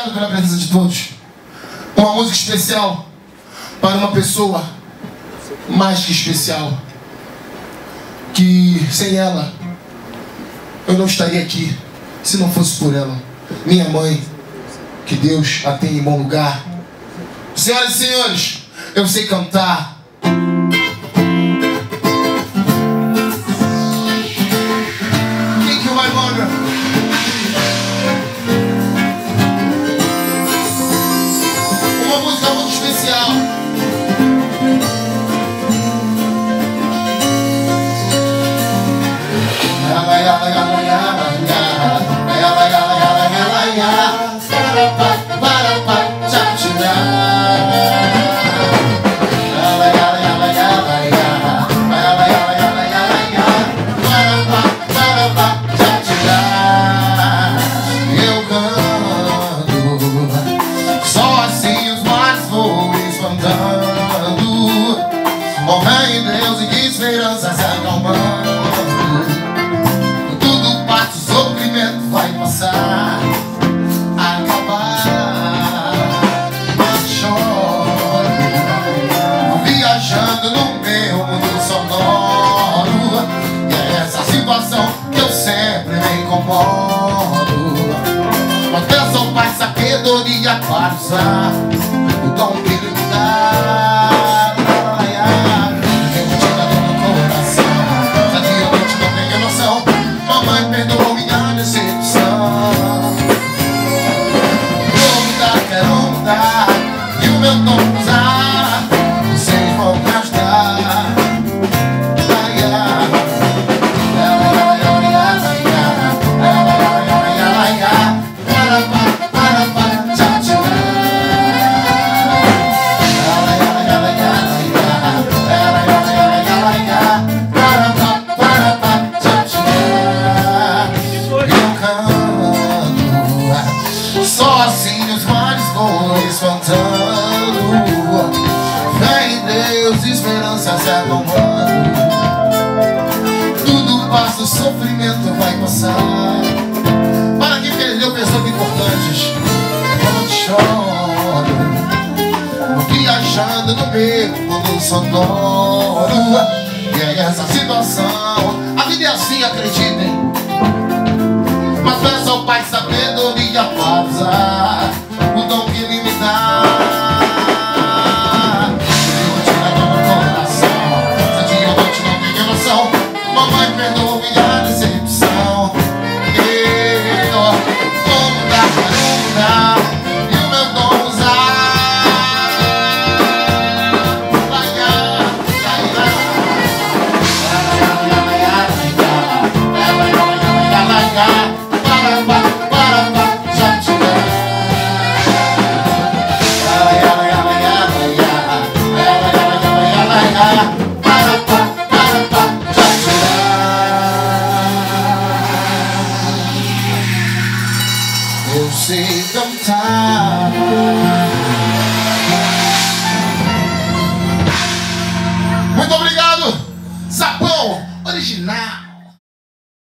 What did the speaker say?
obrigado pela presença de todos. Uma música especial para uma pessoa mais que especial. Que sem ela eu não estaria aqui se não fosse por ela. Minha mãe, que Deus a tenha em bom lugar. Senhoras e senhores, eu sei cantar. yeah, ay. Incomodo. Proteção, paz, sabedoria para usar o dom ele me dá. Eu te dou no coração, sabiamente não tenho noção. Mamãe perdoou minha decepção. meus esperanças é se acomodam Tudo passa, o sofrimento vai passar. Para quem perdeu pessoas importantes Não choro. Viajando no meio sonoro E é essa situação A vida é assim, acreditem. Mas peça ao é Pai saber save them time. Muito obrigado, Sapão original.